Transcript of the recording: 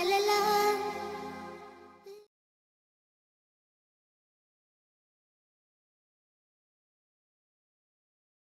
La la la. la